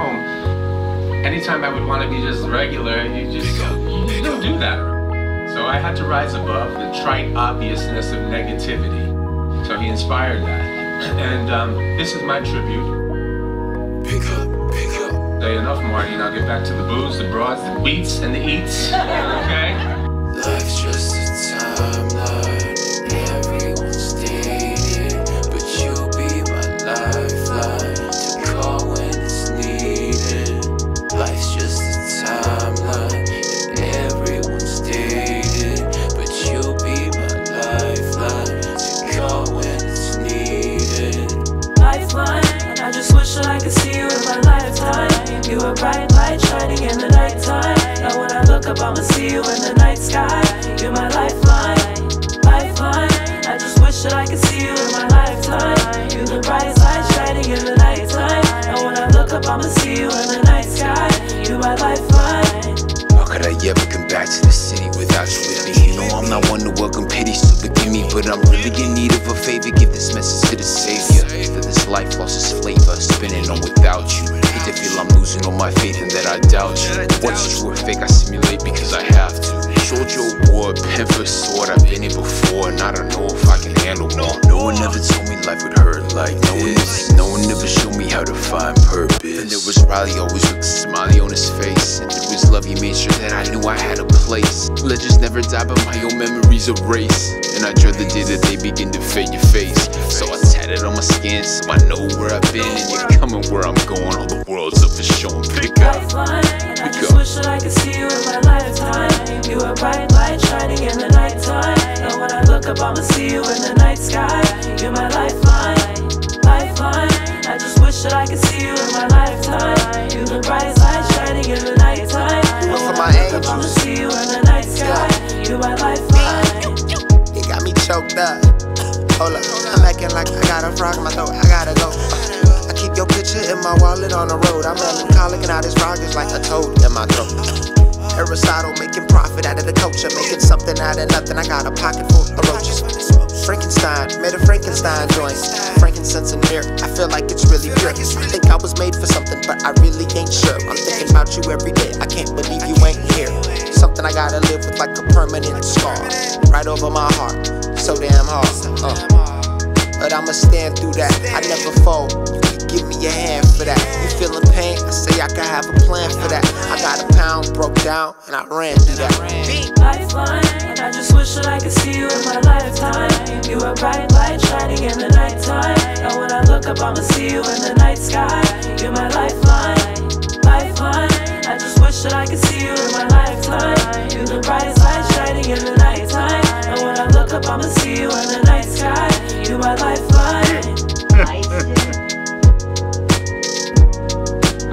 home, anytime I would want to be just regular, you just you don't do that. So I had to rise above the trite obviousness of negativity. So he inspired that. And um, this is my tribute. Pick up, pick up. Say enough, Marty. Now get back to the booze, the broads, the beats, and the eats. Okay? Life's just up, I'ma see you in the night sky. You're my lifeline, lifeline. I just wish that I could see you in my lifetime. You're the bright light shining in the nighttime. And when I look up, I'ma see you in the night sky. You're my lifeline. How could I ever come back to the city without you with me? You know I'm not one to welcome pity, so forgive me. But I'm really in need of a favor. Give this message to the savior. That this life lost its flavor, spinning on without you. Hate to feel I'm losing all my faith and that I doubt you. What's true or fake, I simulate war, pen for I've been here before, and I don't know if I can handle more. No one ever told me life would hurt like this. No one ever showed me how to find purpose. And there was Riley always with a smiley on his face. And through his love, he made sure that I knew I had a place. Legends never die, but my own memories erase. And I dread the day that they begin to fade your face. So I tatted on my skin so I know where I've been. And you're coming where I'm going. All the world's up for showing. Pick up. lifeline. And I just wish that I could see you in my lifetime. I'ma see you in the night sky. You're my lifeline, lifeline. I just wish that I could see you in my lifetime. You're the bright light shining in the nighttime. And for when my I look up, I'ma see you in the night sky. You're my lifeline. You got me choked up. Hold up, I'm acting like I got a frog in my throat. I gotta go. I keep your picture in my wallet on the road. I'm melancholic and now this frog is like a toad in my throat. Aristotle making profit out of the culture, making something out of nothing. I got a pocket full of roaches. Frankenstein, made a Frankenstein joint. Frankincense and myrrh, I feel like it's really pure. Think I was made for something, but I really ain't sure. I'm thinking about you every day. I can't believe you ain't here. Something I gotta live with like a permanent scar. Right over my heart, so damn hard. Uh. But I'ma stand through that. I never fold. You can give me your hand for that. You feeling pain? I say I can have a plan for that. I got a pound, broke down, and I ran through that. lifeline. And I just wish that I could see you in my lifetime. You a bright light shining in the nighttime. And when I look up, I'ma see you in the night sky. You're my lifeline, lifeline. I just wish that I could see you in my lifetime. You're the bright light shining in the nighttime. And when I look up, I'ma see you in the night my lifeline. I was like, so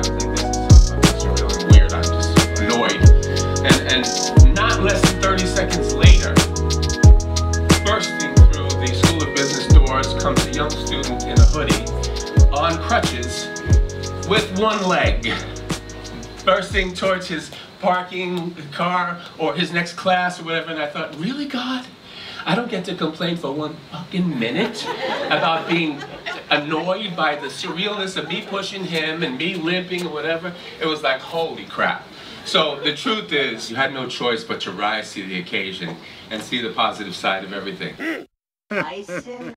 fucking surreal and weird. I'm just annoyed. And, and not less than 30 seconds later, bursting through the School of Business doors comes a young student in a hoodie on crutches with one leg, bursting towards his parking car or his next class or whatever. And I thought, really, God? I don't get to complain for one fucking minute about being annoyed by the surrealness of me pushing him and me limping or whatever. It was like, holy crap. So the truth is, you had no choice but to rise to the occasion and see the positive side of everything.